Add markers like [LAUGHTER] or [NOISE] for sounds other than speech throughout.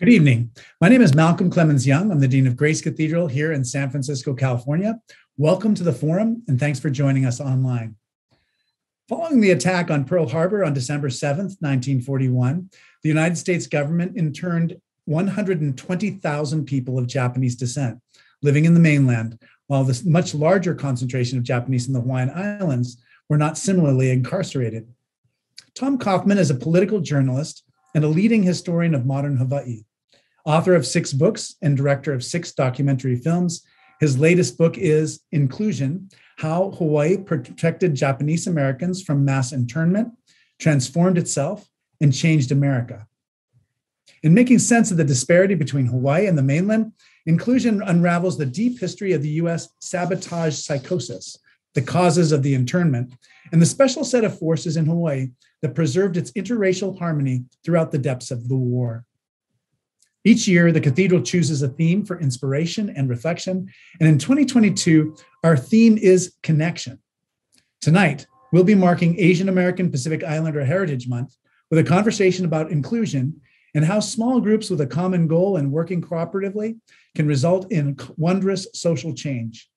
Good evening. My name is Malcolm Clemens Young. I'm the Dean of Grace Cathedral here in San Francisco, California. Welcome to the forum and thanks for joining us online. Following the attack on Pearl Harbor on December 7th, 1941, the United States government interned 120,000 people of Japanese descent living in the mainland, while this much larger concentration of Japanese in the Hawaiian Islands were not similarly incarcerated. Tom Coffman is a political journalist and a leading historian of modern Hawaii. Author of six books and director of six documentary films, his latest book is Inclusion How Hawaii Protected Japanese Americans from Mass Internment, Transformed Itself, and Changed America. In making sense of the disparity between Hawaii and the mainland, Inclusion unravels the deep history of the US sabotage psychosis, the causes of the internment, and the special set of forces in Hawaii that preserved its interracial harmony throughout the depths of the war. Each year, the cathedral chooses a theme for inspiration and reflection. And in 2022, our theme is connection. Tonight, we'll be marking Asian American Pacific Islander Heritage Month with a conversation about inclusion and how small groups with a common goal and working cooperatively can result in wondrous social change.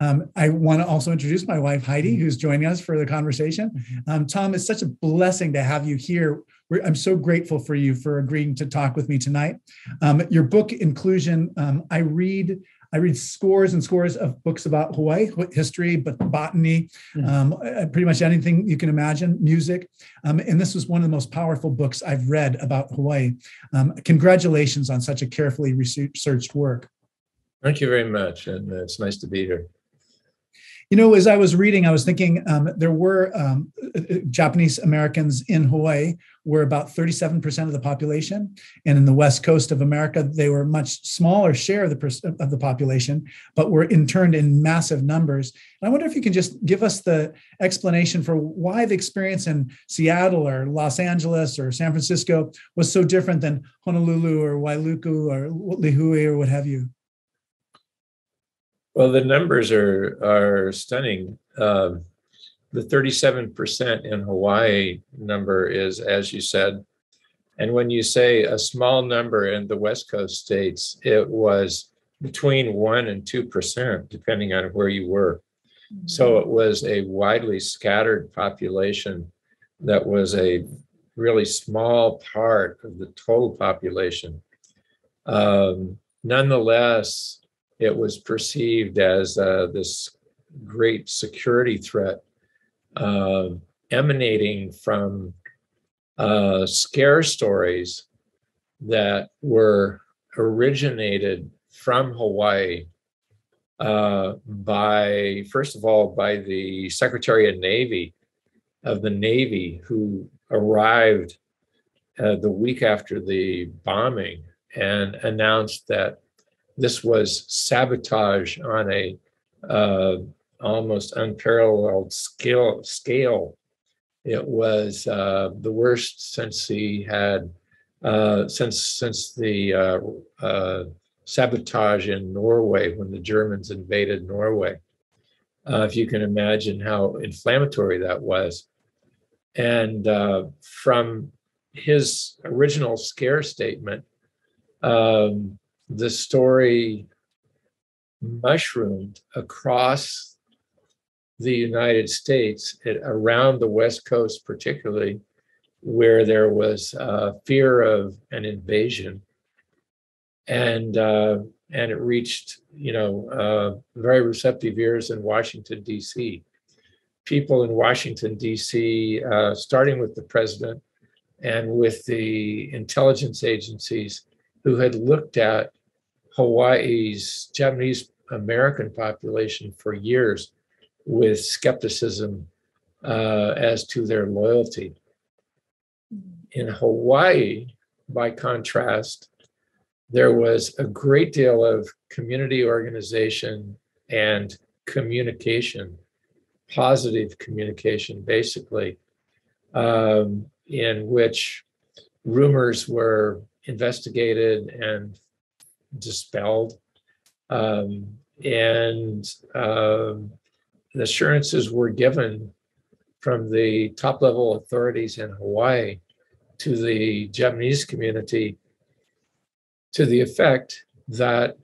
Um, I want to also introduce my wife, Heidi, who's joining us for the conversation. Mm-hmm. Um, Tom, it's such a blessing to have you here. We're, I'm so grateful for you for agreeing to talk with me tonight. Um, your book, Inclusion, um, I read. I read scores and scores of books about Hawaii history, but botany, mm-hmm. um, uh, pretty much anything you can imagine, music. Um, and this was one of the most powerful books I've read about Hawaii. Um, congratulations on such a carefully researched work. Thank you very much. And it's nice to be here. You know, as I was reading, I was thinking um, there were um, Japanese Americans in Hawaii were about 37% of the population, and in the west coast of America, they were a much smaller share of the of the population, but were interned in massive numbers. And I wonder if you can just give us the explanation for why the experience in Seattle or Los Angeles or San Francisco was so different than Honolulu or Wailuku or Lihue or what have you. Well, the numbers are are stunning. Um, the 37% in Hawaii number is, as you said, and when you say a small number in the West Coast states, it was between one and two percent, depending on where you were. Mm-hmm. So it was a widely scattered population that was a really small part of the total population. Um, nonetheless, it was perceived as uh, this great security threat uh, emanating from uh, scare stories that were originated from Hawaii uh, by, first of all, by the Secretary of Navy of the Navy, who arrived uh, the week after the bombing and announced that this was sabotage on a uh, almost unparalleled scale. Scale. It was uh, the worst since he had uh, since since the uh, uh, sabotage in Norway when the Germans invaded Norway. Uh, if you can imagine how inflammatory that was, and from his original scare statement. Um, the story mushroomed across the United States, it, around the West Coast, particularly, where there was uh, fear of an invasion, and uh, and it reached you know uh, very receptive ears in Washington D.C. People in Washington D.C., uh, starting with the president and with the intelligence agencies, who had looked at Hawaii's Japanese American population for years with skepticism uh, as to their loyalty. In Hawaii, by contrast, there was a great deal of community organization and communication, positive communication, basically, um, in which rumors were investigated and dispelled. Um, and uh, assurances were given from the top level authorities in Hawaii to the Japanese community to the effect that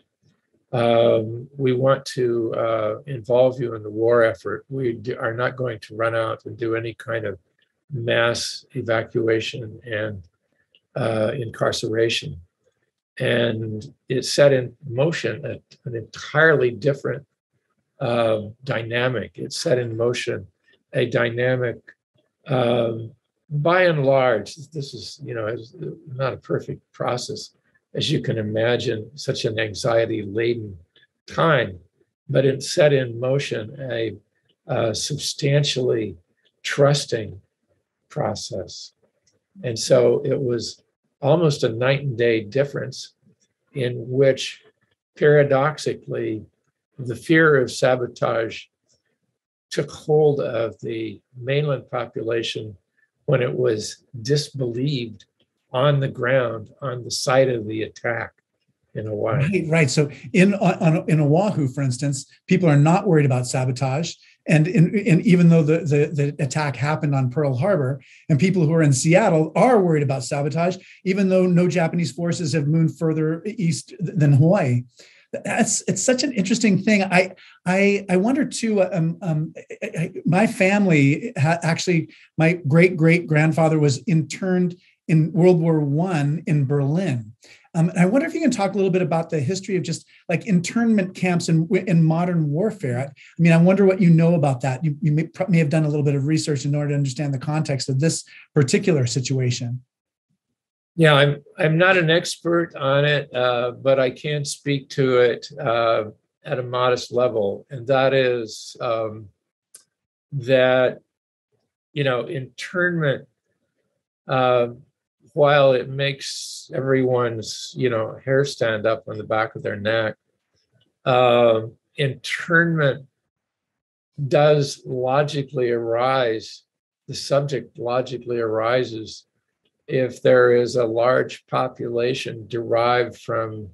um, we want to uh, involve you in the war effort. We do, are not going to run out and do any kind of mass evacuation and uh, incarceration. And it set in motion a, an entirely different uh, dynamic. It set in motion a dynamic, um, by and large, this is, you know, not a perfect process, as you can imagine, such an anxiety laden time, but it set in motion a, a substantially trusting process. And so it was almost a night and day difference in which paradoxically the fear of sabotage took hold of the mainland population when it was disbelieved on the ground on the site of the attack in Oahu. Right, right. So in on, in Oahu, for instance, people are not worried about sabotage. And, even though the, the, the attack happened on Pearl Harbor, and people who are in Seattle are worried about sabotage, even though no Japanese forces have moved further east than Hawaii. That's it's such an interesting thing. I I I wonder too. Um, um, I, my family ha- actually, my great great grandfather was interned in World War One in Berlin. Um, and I wonder if you can talk a little bit about the history of just like internment camps in, in modern warfare. I, I mean, I wonder what you know about that. You, you may, may have done a little bit of research in order to understand the context of this particular situation. Yeah, I'm I'm not an expert on it, uh, but I can speak to it uh, at a modest level, and that is um, that you know internment uh, while it makes everyone's you know hair stand up on the back of their neck, uh, internment does logically arise. The subject logically arises if there is a large population derived from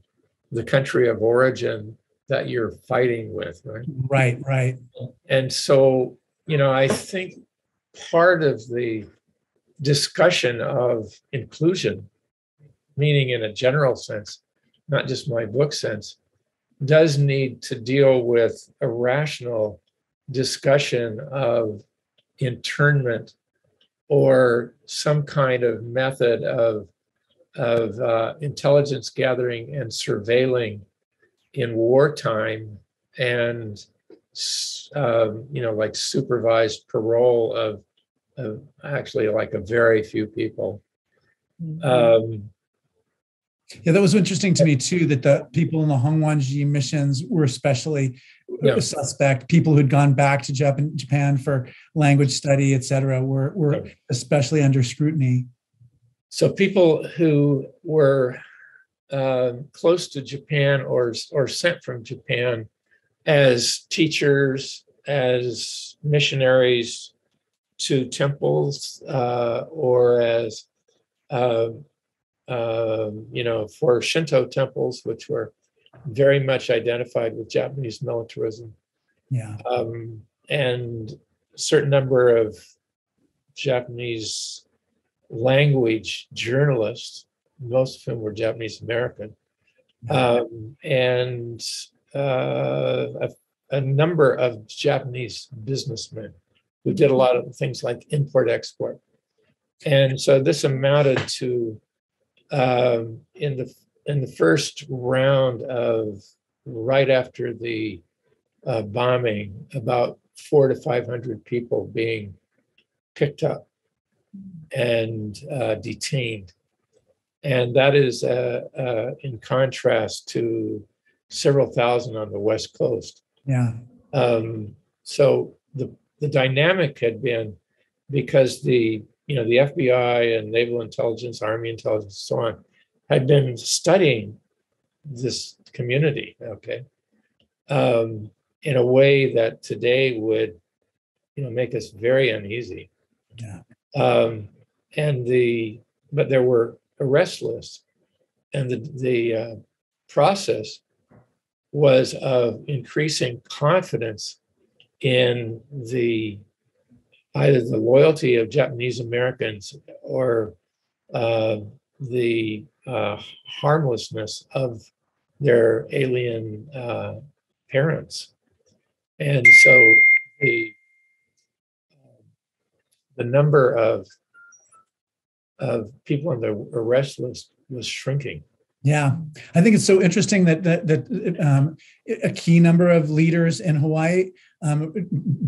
the country of origin that you're fighting with, right? Right, right. And so, you know, I think part of the discussion of inclusion, meaning in a general sense, not just my book sense, does need to deal with a rational discussion of internment or some kind of method of, of uh, intelligence gathering and surveilling in wartime and um, you know like supervised parole of of actually like a very few people. Mm-hmm. Um, yeah, that was interesting to me too. That the people in the Hongwanji missions were especially yeah. suspect. People who'd gone back to Japan, Japan for language study, et cetera, were were yeah. especially under scrutiny. So people who were uh, close to Japan or or sent from Japan as teachers, as missionaries, to temples uh, or as uh, uh, you know for Shinto temples, which were very much identified with Japanese militarism. Yeah, um, and a certain number of Japanese language journalists, most of whom were Japanese American, um, and uh, a, a number of Japanese businessmen who did a lot of things like import export. And so this amounted to um, in the in the first round of right after the uh, bombing, about four to five hundred people being picked up and uh, detained, and that is uh, uh in contrast to several thousand on the west coast. Yeah. Um, so the the dynamic had been because the you know the FBI and naval intelligence, army intelligence, so on, had been studying this community, okay, um, in a way that today would you know make us very uneasy. Yeah. Um, and the but there were arrest lists, and the the uh, process was of increasing confidence in the either the loyalty of Japanese Americans or uh, the uh, harmlessness of their alien uh, parents. And so the the number of of people on the arrest list was shrinking. Yeah, I think it's so interesting that that, that um, a key number of leaders in Hawaii um,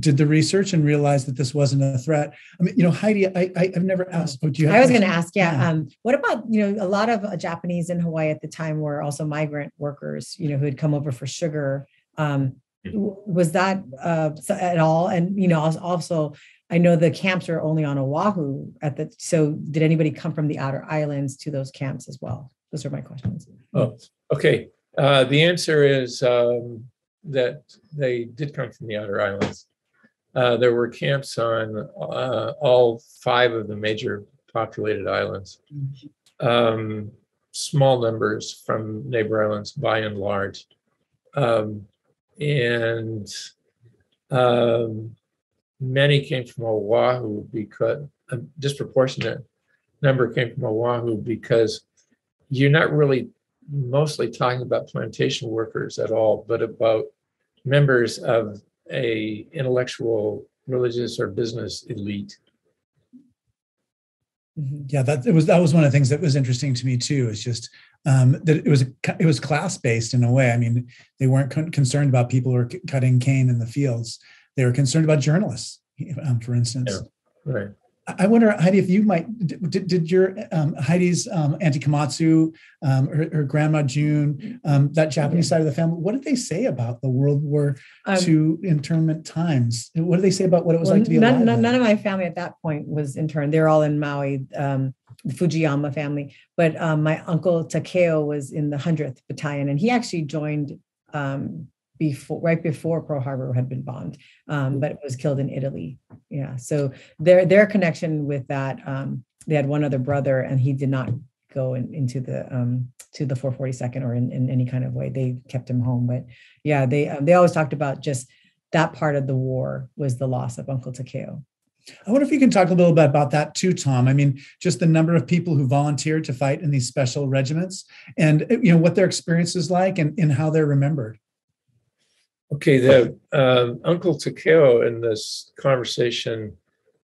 did the research and realized that this wasn't a threat. I mean, you know, Heidi, I, I have never asked. Oh, do you? I was going to ask. Yeah. yeah. Um, what about you know a lot of uh, Japanese in Hawaii at the time were also migrant workers. You know, who had come over for sugar. Um, was that uh, at all? And you know, also I know the camps are only on Oahu at the. So did anybody come from the outer islands to those camps as well? Those are my questions. Oh, okay. Uh, the answer is um, that they did come from the outer islands. Uh, there were camps on uh, all five of the major populated islands. Um, small numbers from neighbor islands by and large. Um, and um, many came from Oahu because a disproportionate number came from Oahu because you're not really mostly talking about plantation workers at all, but about members of a intellectual, religious, or business elite. Mm-hmm. Yeah, that it was that was one of the things that was interesting to me too. Is just um, that it was it was class based in a way. I mean, they weren't con- concerned about people who were c- cutting cane in the fields. They were concerned about journalists, um, for instance. Yeah, right. I wonder, Heidi, if you might did, did your um, Heidi's um, Auntie Komatsu, um, grandma June, um, that Japanese side of the family, what did they say about the World War um, II internment times? What did they say about what it was well, like to be none, alive? None, of my family at that point was interned. They're all in Maui, um, the Fujiyama family. But um, my uncle Takeo was in the 100th Battalion, and he actually joined um, before right before Pearl Harbor had been bombed, um, mm. but was killed in Italy. Yeah, so their their connection with that, um, they had one other brother, and he did not go in, into the um, to the 442nd or in, in any kind of way. They kept him home, but yeah, they um, they always talked about just that part of the war was the loss of Uncle Takeo. I wonder if you can talk a little bit about that too, Tom. I mean, just the number of people who volunteered to fight in these special regiments, and you know what their experience is like, and, and how they're remembered. Okay, the uh, Uncle Takeo in this conversation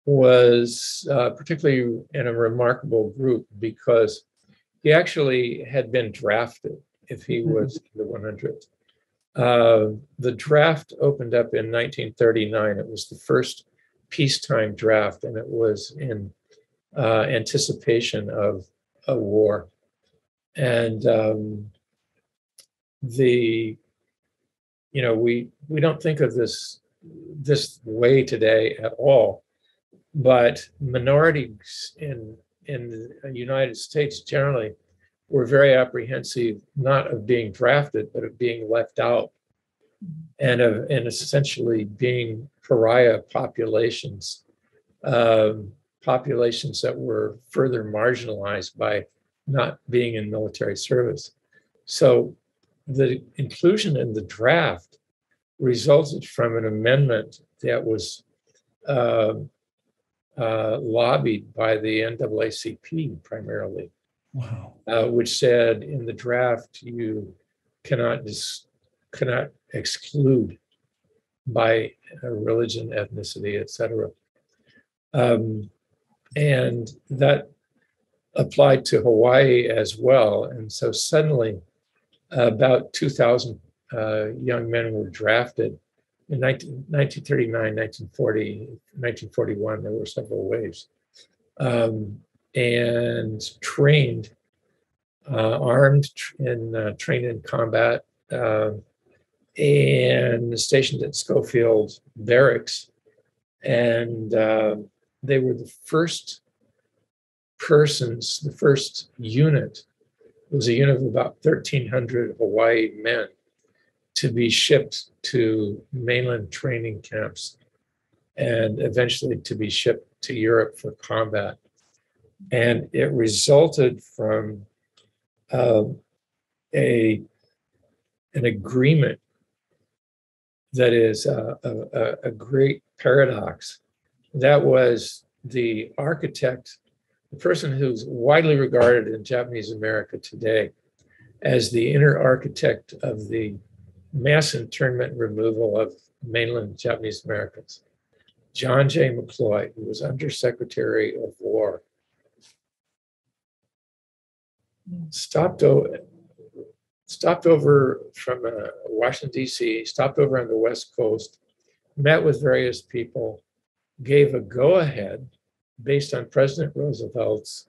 was uh, particularly in a remarkable group because he actually had been drafted if he mm-hmm. was the 100th. Uh, the draft opened up in 1939. It was the first peacetime draft, and it was in uh, anticipation of a war. And um, the you know, we we don't think of this this way today at all. But minorities in in the United States generally were very apprehensive not of being drafted, but of being left out and of and essentially being pariah populations, um, populations that were further marginalized by not being in military service. So the inclusion in the draft resulted from an amendment that was uh, uh, lobbied by the NAACP primarily. Wow. Uh, which said in the draft you cannot dis- cannot exclude by religion, ethnicity, etc. Um, and that applied to Hawaii as well. And so suddenly about 2,000 uh, young men were drafted in 19, 1939, 1940, 1941. There were several waves um, and trained, uh, armed and uh, trained in combat, um, and stationed at Schofield Barracks. And um, they were the first persons, the first unit it was a unit of about 1,300 Hawaii men to be shipped to mainland training camps and eventually to be shipped to Europe for combat. And it resulted from uh, a, an agreement that is a, a, a great paradox. That was the architect the person who's widely regarded in Japanese America today as the inner architect of the mass internment removal of mainland Japanese Americans, John J. McCloy, who was Undersecretary of War, stopped over, stopped over from uh, Washington, D.C., stopped over on the West Coast, met with various people, gave a go ahead based on President Roosevelt's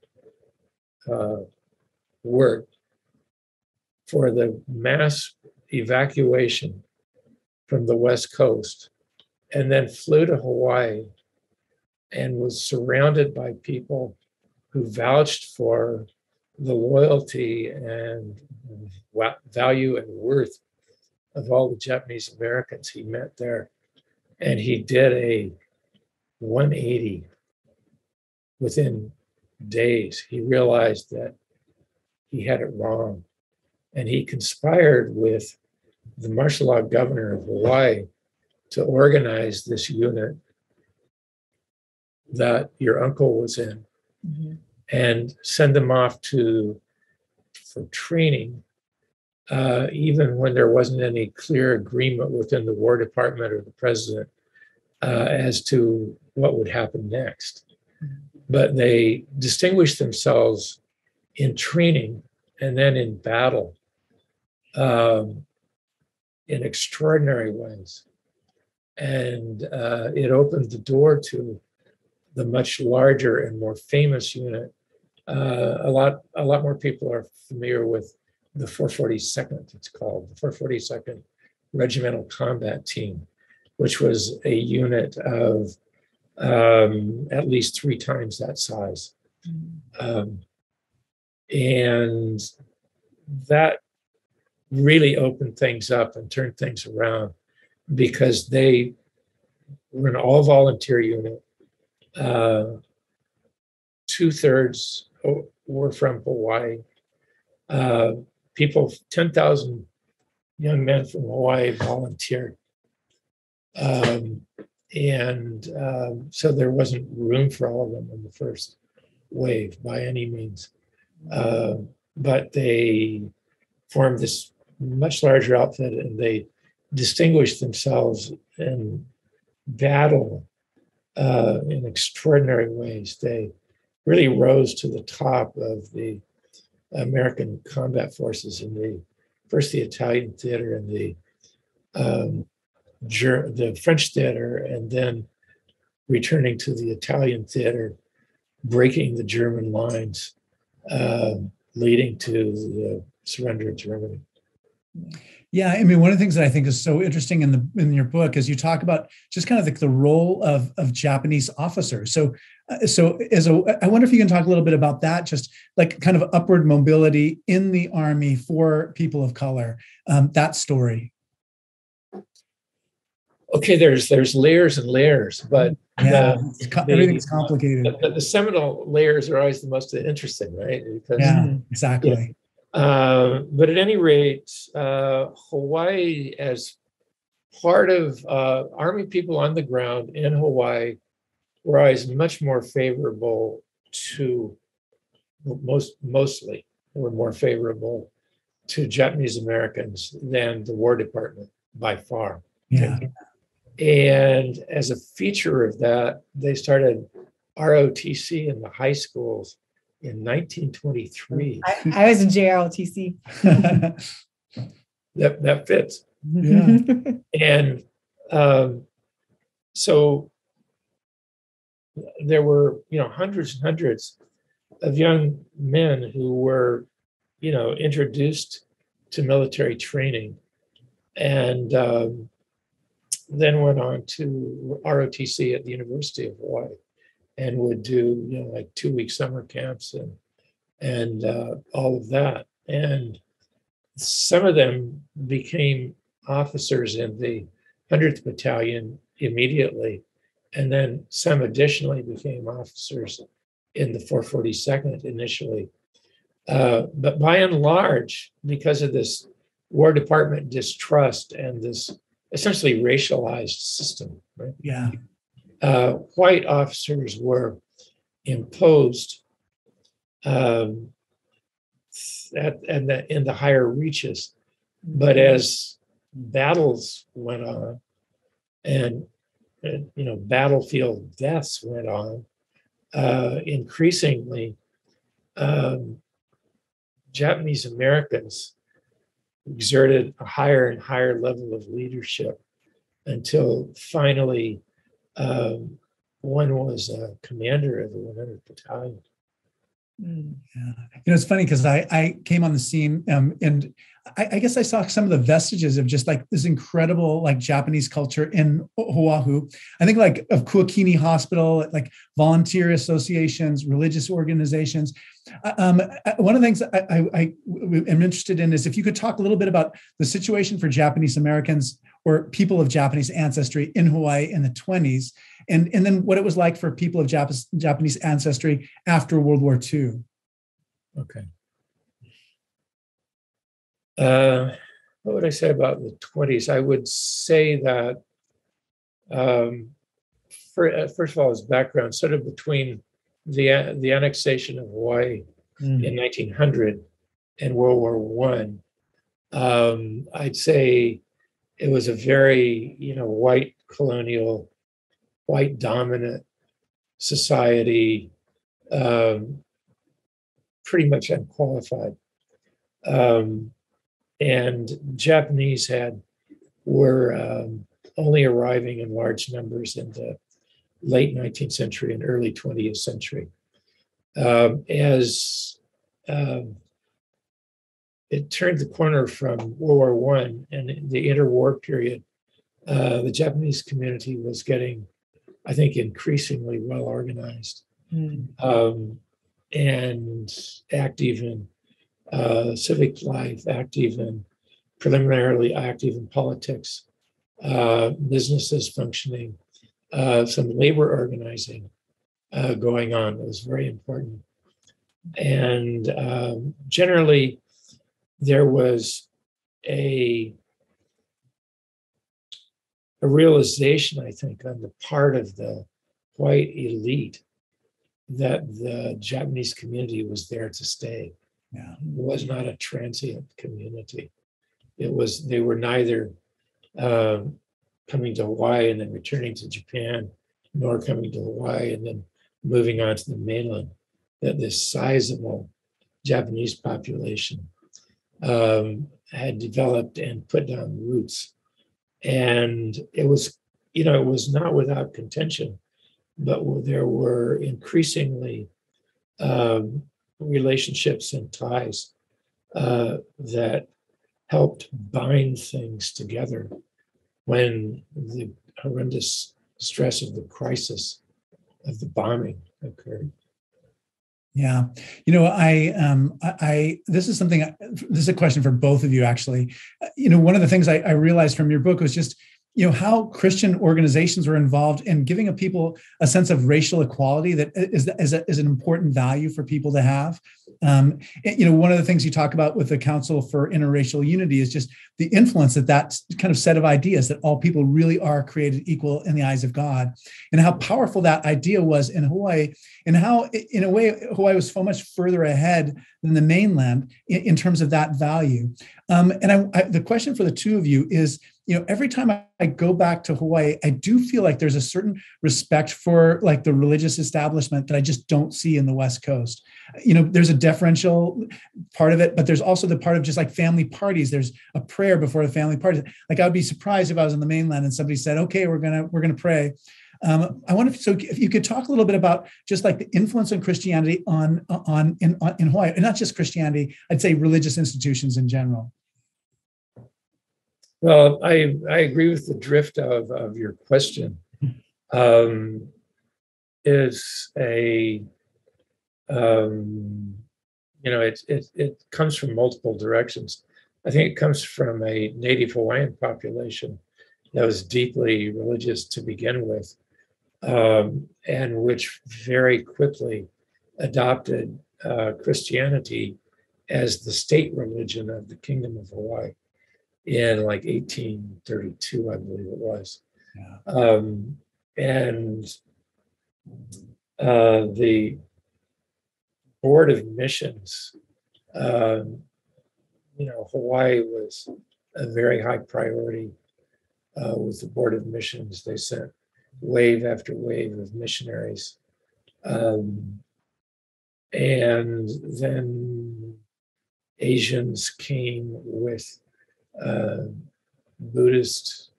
uh, work for the mass evacuation from the West Coast and then flew to Hawaii and was surrounded by people who vouched for the loyalty and value and worth of all the Japanese Americans he met there. And he did a 180 within days. He realized that he had it wrong. And he conspired with the martial law governor of Hawaii to organize this unit that your uncle was in mm-hmm. and send them off to for training uh, even when there wasn't any clear agreement within the war department or the president uh, as to what would happen next. But they distinguished themselves in training and then in battle um, in extraordinary ways. And uh, it opened the door to the much larger and more famous unit. Uh, a lot, a lot more people are familiar with the 442nd. It's called the 442nd Regimental Combat Team, which was a unit of um, at least three times that size, um, and that really opened things up and turned things around because they were an all volunteer unit. Uh, Two thirds were from Hawaii. Uh, people, 10,000 young men from Hawaii volunteered. Um, and um, so there wasn't room for all of them in the first wave by any means. Uh, but they formed this much larger outfit and they distinguished themselves in battle uh, in extraordinary ways. They really rose to the top of the American combat forces in the first the Italian theater and the um, Ger- the French theater, and then returning to the Italian theater, breaking the German lines, uh, leading to the surrender of Germany. Yeah, I mean, one of the things that I think is so interesting in the in your book is you talk about just kind of the, the role of of Japanese officers. So, uh, so as a, I wonder if you can talk a little bit about that, just like kind of upward mobility in the army for people of color. Um, that story. Okay, there's there's layers and layers, but yeah, the, everything's complicated. The, the, the, seminal layers are always the most interesting, right? Because, yeah, exactly. Uh, but at any rate, uh, Hawaii, as part of uh, Army people on the ground in Hawaii, were always much more favorable to most mostly were more favorable to Japanese Americans than the War Department by far. Yeah. And as a feature of that, they started ROTC in the high schools in 1923. I, I was in JROTC. [LAUGHS] that that fits. Yeah. [LAUGHS] and um, so there were you know hundreds and hundreds of young men who were you know introduced to military training and um, then went on to ROTC at the University of Hawaii and would do you know like two week summer camps and and uh, all of that. And some of them became officers in the 100th battalion immediately. And then some additionally became officers in the 442nd initially. Uh, but by and large because of this war department distrust and this essentially racialized system right yeah uh, white officers were imposed um, at, and the, in the higher reaches. But as battles went on and, and you know, battlefield deaths went on, uh, increasingly, um, Japanese Americans exerted a higher and higher level of leadership until finally um, one was a commander of the 100th Battalion. Yeah. You know, it's funny because I, I came on the scene um, and I, I, guess I saw some of the vestiges of just like this incredible like Japanese culture in Oahu. I think like of Kuakini Hospital, like volunteer associations, religious organizations. Uh, um, uh, one of the things I, I am interested in is if you could talk a little bit about the situation for Japanese Americans or people of Japanese ancestry in Hawaii in the 20s, and, and then what it was like for people of Japanese, Japanese ancestry after World War II. Okay. Uh, what would I say about the 20s? I would say that, um, for, uh, first of all, as background, sort of between the, the annexation of Hawaii mm. in 1900 and World War One, um, I'd say it was a very, you know, white colonial, white dominant society, um, pretty much unqualified. Um, and Japanese had were um, only arriving in large numbers in the late 19th century and early 20th century. Um, as um, it turned the corner from World War One and the interwar period, uh, the Japanese community was getting, I think, increasingly well organized mm. um, and active in uh, civic life, active in preliminarily active in politics, uh, businesses functioning, uh, some labor organizing uh, going on. It was very important. And um, generally, there was a a realization, I think, on the part of the white elite that the Japanese community was there to stay. Yeah. It was not a transient community. It was, they were neither um, coming to Hawaii and then returning to Japan, nor coming to Hawaii and then moving on to the mainland. That this sizable Japanese population um, had developed and put down roots. And it was, you know, it was not without contention, but there were increasingly um, relationships and ties uh, that helped bind things together when the horrendous stress of the crisis of the bombing occurred. Yeah, you know, I, um, I, I, this is something. This is a question for both of you, actually. You know, one of the things I, I realized from your book was just you know how christian organizations were involved in giving a people a sense of racial equality that is, is, a, is an important value for people to have. Um, you know one of the things you talk about with the council for interracial unity is just the influence that that kind of set of ideas that all people really are created equal in the eyes of god and how powerful that idea was in hawaii and how in a way hawaii was so much further ahead than the mainland in, in terms of that value. Um, and I, I, the question for the two of you is you know every time I, go back to hawaii i do feel like there's a certain respect for like the religious establishment that i just don't see in the west coast you know there's a deferential part of it but there's also the part of just like family parties there's a prayer before the family parties like i would be surprised if i was in the mainland and somebody said okay we're gonna we're gonna pray um, I wonder if so if you could talk a little bit about just like the influence on Christianity on on in on, in Hawaii, and not just Christianity. I'd say religious institutions in general. Well, I, I agree with the drift of, of your question. [LAUGHS] Um, is a, um, you know, it, it, it comes from multiple directions. I think it comes from a Native Hawaiian population that was deeply religious to begin with, um, and which very quickly adopted uh, Christianity as the state religion of the Kingdom of Hawaii in like 1832, I believe it was. Yeah. Um, and uh, the Board of Missions, um, you know, Hawaii was a very high priority uh, with the Board of Missions. They sent wave after wave of missionaries. Um, and then Asians came with uh, Buddhist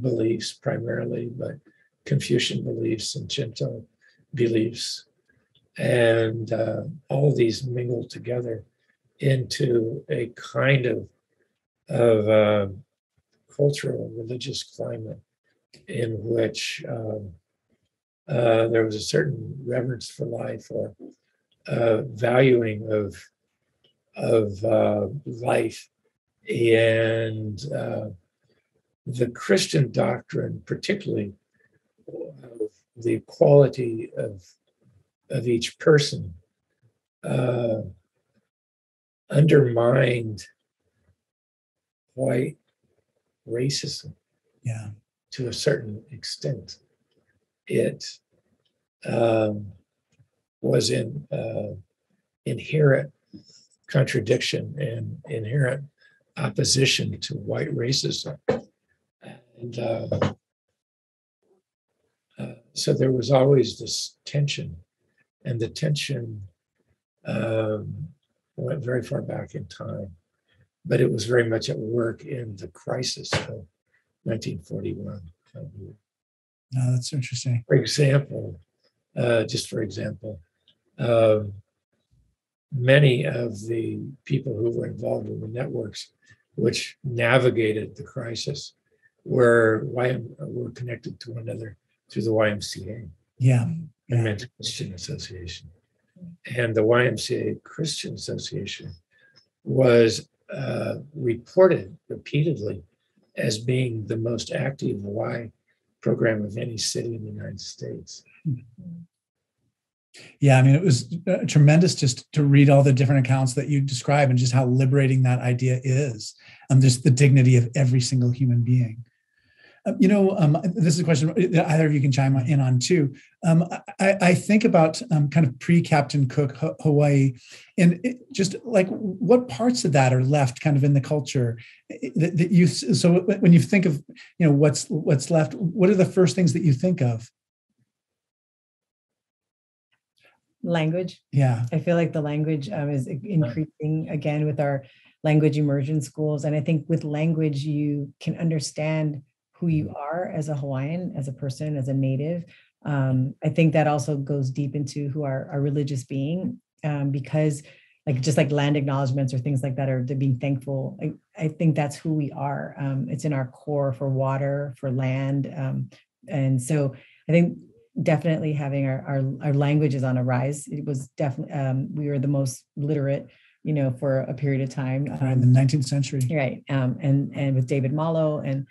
beliefs primarily, but Confucian beliefs and Shinto beliefs. And uh, all these mingled together into a kind of, of uh, cultural religious climate in which um, uh, there was a certain reverence for life or uh, valuing of of uh, life and uh, the Christian doctrine, particularly the quality of of each person, uh, undermined white racism. Yeah. To a certain extent, it um, was in uh, inherent contradiction and inherent opposition to white racism. And uh, uh, so there was always this tension, and the tension um, went very far back in time, but it was very much at work in the crisis of 1941. No, that's interesting. For example, uh, just for example, um, many of the people who were involved in the networks which navigated the crisis were YM, were connected to one another through the YMCA, Yeah. the yeah. Men's Christian Association. And the YMCA Christian Association was uh, reported repeatedly as being the most active Y program of any city in the United States. Yeah, I mean, it was uh, tremendous just to read all the different accounts that you describe and just how liberating that idea is, and just the dignity of every single human being. Uh, you know, um, this is a question that either of you can chime in on too. Um, I, I, think about um, kind of pre-Captain Cook Hawaii, and just like what parts of that are left kind of in the culture that, that you. So when you think of, you know, what's what's left, what are the first things that you think of? Language. Yeah. I feel like the language um, is increasing again with our language immersion schools. And I think with language, you can understand who you mm-hmm. are as a Hawaiian, as a person, as a native. Um, I think that also goes deep into who our, our religious being, um, because like just like land acknowledgments or things like that are to being thankful. I, I think that's who we are. Um, it's in our core for water, for land. Um, and so I think definitely having our, our, our languages on a rise. It was definitely, um, we were the most literate, you know, for a period of time. Um, in the 19th century. Right. Um, and, and with David Malo. And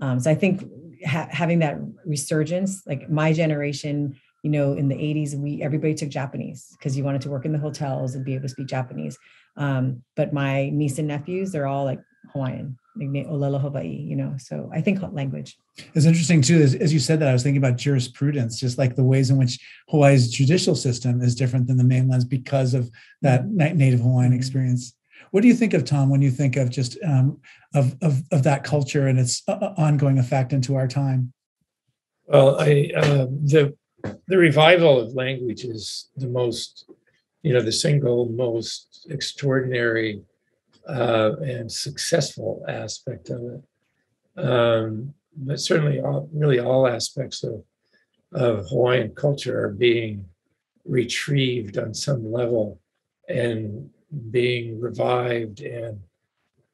um, so I think ha- having that resurgence, like my generation, you know, in the 80s, we, everybody took Japanese because you wanted to work in the hotels and be able to speak Japanese. Um, but my niece and nephews, they're all like Hawaiian. Olelo Hawaii, you know. So I think language. It's interesting too, as, as, you said that, I was thinking about jurisprudence, just like the ways in which Hawaii's judicial system is different than the mainland's because of that mm-hmm. native Hawaiian mm-hmm. experience. What do you think of Tom when you think of just um, of, of of that culture and its uh, uh, ongoing effect into our time? Well, I uh, the the revival of language is the most, you know, the single most extraordinary uh, and successful aspect of it. Um, but certainly, all, really, all aspects of, of Hawaiian culture are being retrieved on some level and being revived and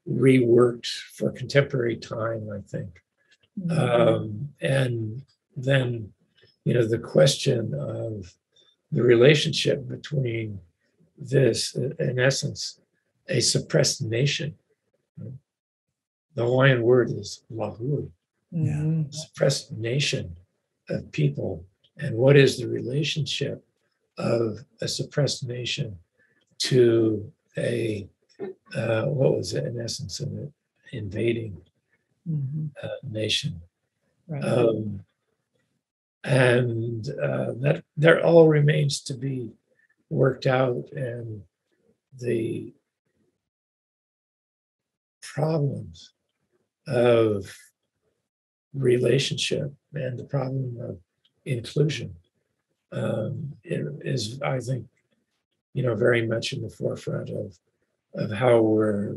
reworked for contemporary time, I think. Mm-hmm. Um, and then, you know, the question of the relationship between this, in essence, a suppressed nation. The Hawaiian word is lahui, yeah. suppressed nation of people. And what is the relationship of a suppressed nation to a, uh, what was it, in essence, an invading mm-hmm. uh, nation? Right. Um, and uh, that that all remains to be worked out and the problems of relationship and the problem of inclusion um, is, I think, you know, very much in the forefront of of how we're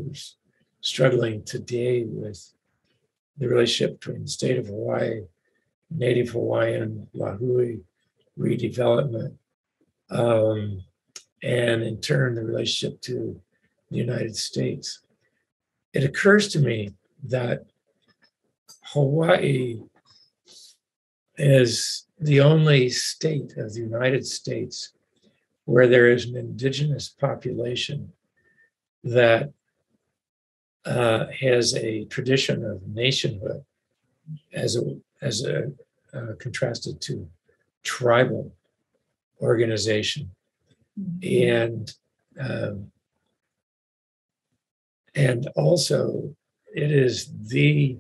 struggling today with the relationship between the state of Hawaii, Native Hawaiian, Lahui redevelopment, um, and in turn the relationship to the United States. It occurs to me that Hawaii is the only state of the United States where there is an indigenous population that uh, has a tradition of nationhood as a as a uh, contrasted to tribal organization. And um, and also it is the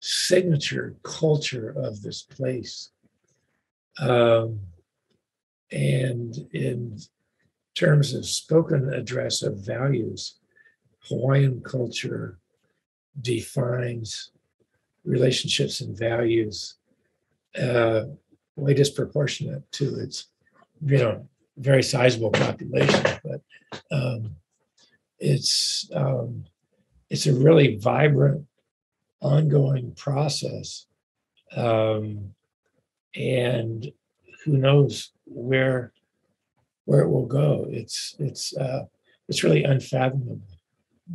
signature culture of this place um, and in terms of spoken address of values, Hawaiian culture defines relationships and values uh, way disproportionate to its, you know, very sizable population. But um, it's um, it's a really vibrant, ongoing process, um, and who knows where where it will go. It's it's uh, it's really unfathomable.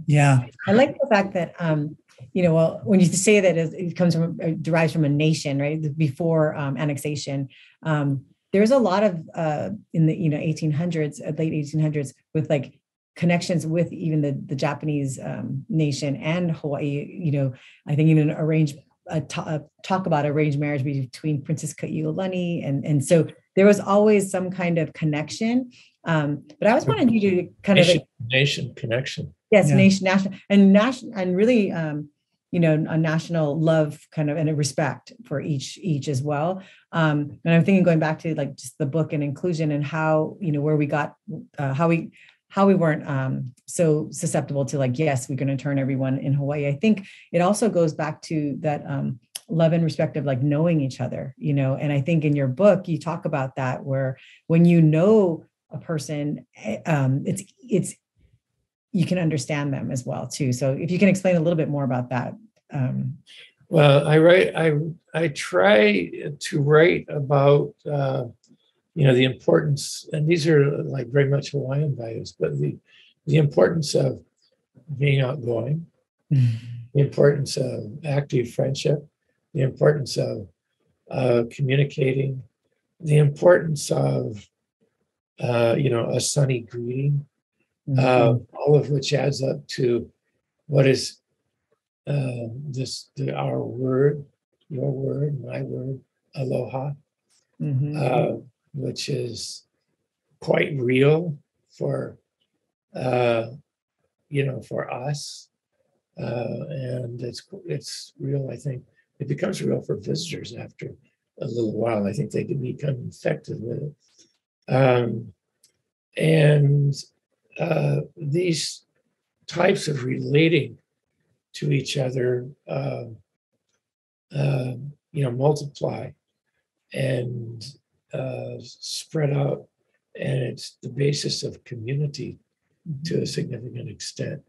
Yeah, I like the fact that um, you know, well, when you say that it comes from it derives from a nation, right? Before um, annexation, um, there's a lot of uh, in the you know 1800s, uh, late 1800s, with like connections with even the the Japanese um, nation and Hawaii. You know, I think even arranged a, t- a talk about arranged marriage between Princess Kaiulani and and so there was always some kind of connection. Um, but I was wanting you to kind nation, of nation connection. Yes, yeah. nation, national, and national, and really, um, you know, a national love kind of and a respect for each each as well. Um, and I'm thinking going back to like just the book and inclusion and how you know where we got uh, how we how we weren't um, so susceptible to like yes we're going to turn everyone in hawaii. I think it also goes back to that um, love and respect of like knowing each other you know? And i think in your book you talk about that where when you know a person eh, um, it's it's you can understand them as well too. So if you can explain a little bit more about that um, well i write i i try to write about uh, you know the importance and these are like very much hawaiian values but the the importance of being outgoing mm-hmm. the importance of active friendship the importance of uh, communicating, the importance of uh, you know a sunny greeting, mm-hmm. uh, all of which adds up to what is uh, this the, our word, your word, my word, aloha, mm-hmm. Uh, which is quite real for uh, you know for us, and it's it's real, I think it becomes real for visitors after a little while. I think they can become infected with it. Um, and uh, these types of relating to each other, uh, uh, you know, multiply and uh, spread out. And it's the basis of community to a significant extent.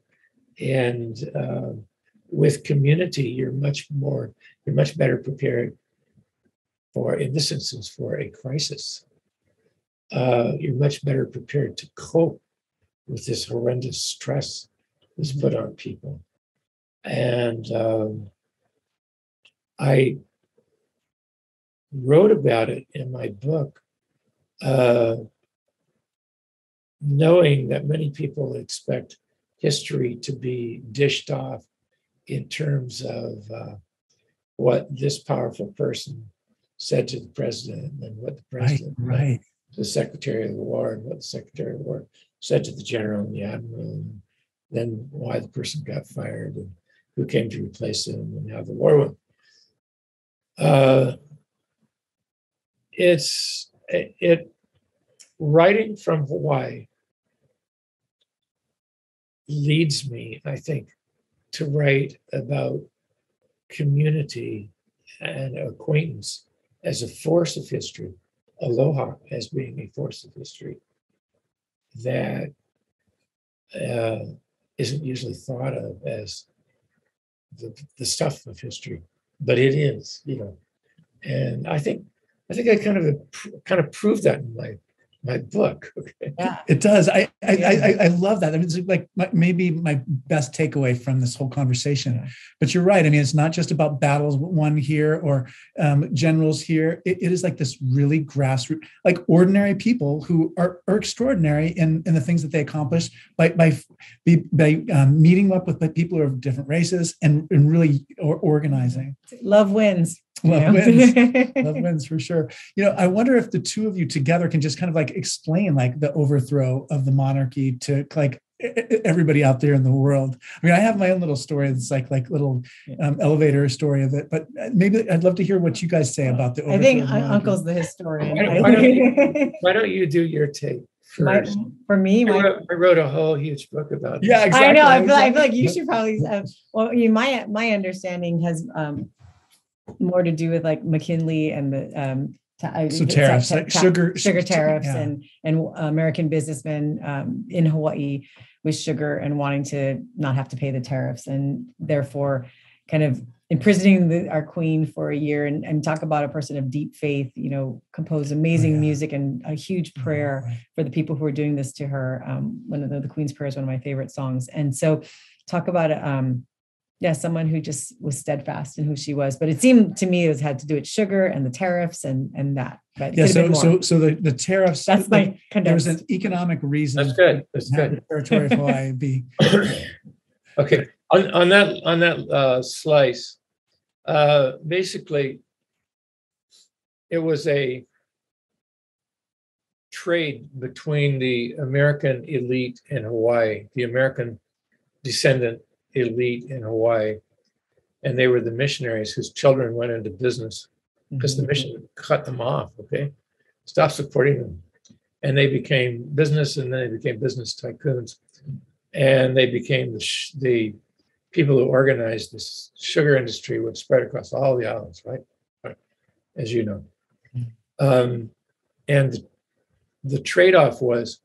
And um, with community, you're much more, you're much better prepared for, in this instance, for a crisis. Uh, you're much better prepared to cope with this horrendous stress that's put on people. And um, I wrote about it in my book, uh, knowing that many people expect history to be dished off in terms of uh, what this powerful person said to the president and what the president right, right. the secretary of the war and what the secretary of the war said to the general and the admiral and then why the person got fired and who came to replace him and how the war went uh, it's it writing from Hawaii leads me, I think, to write about community and acquaintance as a force of history, aloha as being a force of history that uh, not usually thought of as the, the stuff of history, but it is, you know. And I think I think I kind of kind of proved that in my my book. Okay. Yeah. It does. I I, I, I love that. I mean, it's like my, maybe my best takeaway from this whole conversation. Yeah. But you're right. I mean, it's not just about battles won here or um, generals here. It, it is like this really grassroots, like ordinary people who are, are extraordinary in, in the things that they accomplish by by by um, meeting up with people who are of different races and, and really or, organizing. Love wins. Love wins. [LAUGHS] Love wins for sure. You know, I wonder if the two of you together can just kind of like explain like the overthrow of the monarchy to like everybody out there in the world. I mean, I have my own little story. It's like like little um, elevator story of it, but uh, maybe I'd love to hear what you guys say about the. I think Uncle's the historian. Why don't, why, don't you, why don't, you, do your take? My, for me, I wrote, I wrote, a whole huge book about. Yeah, exactly. I know. I feel, I feel like you should probably. Uh, well, you, my my understanding has um, more to do with like McKinley and the um, uh, so tariffs, like sugar, sugar tariffs, yeah. and and American businessmen um, in Hawaii with sugar and wanting to not have to pay the tariffs, and therefore, kind of imprisoning the, our queen for a year, and, and talk about a person of deep faith. You know, compose amazing yeah. music and a huge prayer for the people who are doing this to her. Um, one of the, the Queen's Prayer is one of my favorite songs, and so talk about um, yeah, someone who just was steadfast in who she was. But it seemed to me it had to do with sugar and the tariffs and and that. But yeah, so so so the, the tariffs. That's my there was an economic reason. That's good. That's good. Territory of Hawaii be. [COUGHS] okay, on on that on that uh, slice, uh, basically, it was a trade between the American elite in Hawaii, the American descendant elite in Hawaii. And they were the missionaries whose children went into business because the mm-hmm. mission cut them off, okay? Stopped supporting them. And they became business and then they became business tycoons. And they became the, sh- the people who organized this sugar industry, which spread across all the islands, right? right. As you know. Mm-hmm. Um, and the trade off was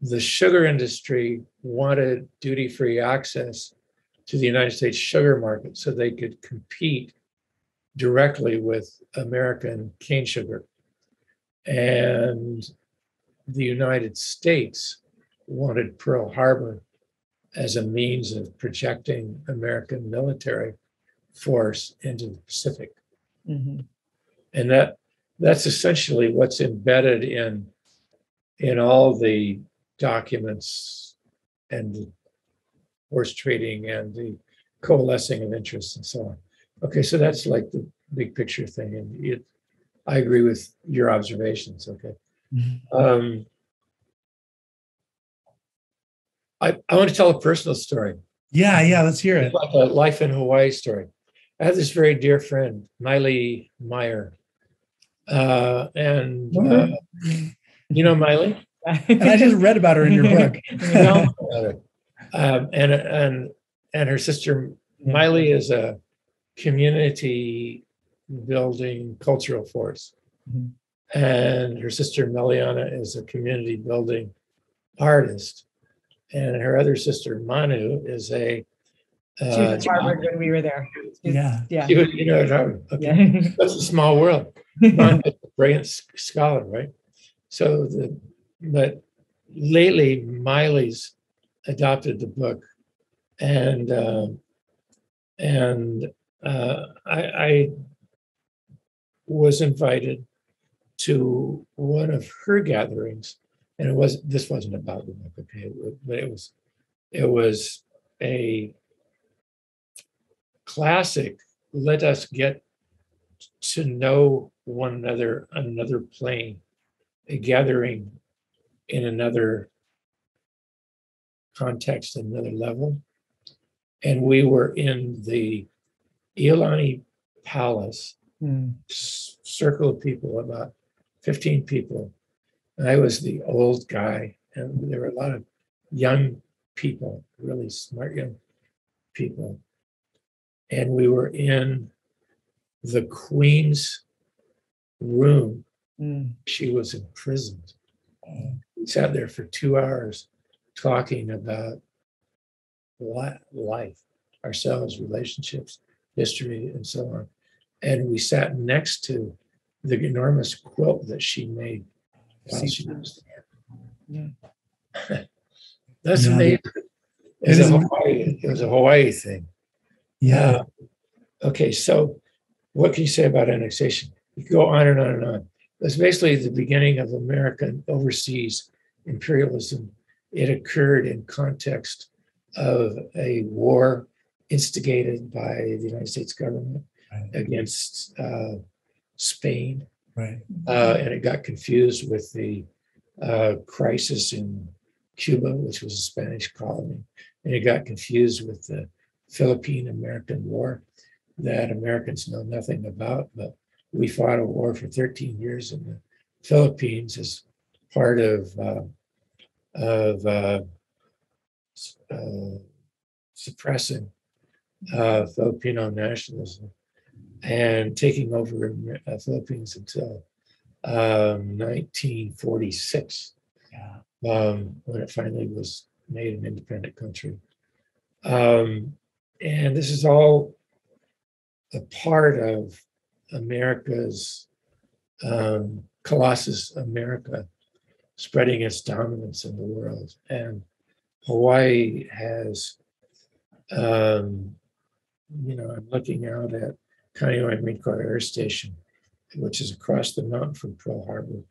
the sugar industry wanted duty free access to the United States sugar market so they could compete directly with American cane sugar. And the United States wanted Pearl Harbor as a means of projecting American military force into the Pacific. Mm-hmm. And that that's essentially what's embedded in in all the documents and horse trading and the coalescing of interests and so on. Okay, so that's like the big picture thing, and it, I agree with your observations. Okay, mm-hmm. um, I I want to tell a personal story. Yeah, yeah, let's hear it. like a life in Hawaii story. I have this very dear friend, Miley Meyer, uh, and uh, you know Miley and I just read about her in your [LAUGHS] book. [LAUGHS] um, and and and her sister Miley is a community building cultural force, mm-hmm. and her sister Meleanna is a community building artist, and her other sister Manu is a. Uh, she was at Harvard when we were there. yeah, yeah. Was, you know, Harvard. Okay. Yeah. That's a small world. [LAUGHS] a brilliant scholar, right? So the but lately Miley's adopted the book, and uh, and uh, I, I was invited to one of her gatherings, and it was this wasn't about the book, okay, but it was it was a classic. Let us get to know one another another plane, a gathering in another context, another level. And we were in the Iolani Palace, mm. circle of people, about 15 people. And I was the old guy, and there were a lot of young people, really smart young people. And we were in the Queen's room. Mm. She was imprisoned. We sat there for two hours talking about life, ourselves, relationships, history, and so on. And we sat next to the enormous quilt that she made while she was there. Yeah. [LAUGHS] That's Yeah. amazing. It was, It a is Hawaii, it was a Hawaii thing. Yeah. Uh, okay, so what can you say about annexation? You can go on and on and on. It's basically the beginning of American overseas imperialism. It occurred in context of a war instigated by the United States government Right. against uh, Spain, Right. uh, and it got confused with the uh, crisis in Cuba, which was a Spanish colony, and it got confused with the Philippine American War that Americans know nothing about. But we fought a war for 13 years in the Philippines as part of uh, of uh, uh, suppressing uh, Filipino nationalism and taking over the Philippines until um, 1946 Yeah. um, when it finally was made an independent country. Um, and this is all a part of America's um, Colossus America spreading its dominance in the world. And Hawaii has, um, you know, I'm looking out at Kaneohe Marine Corps Air Station, which is across the mountain from Pearl Harbor.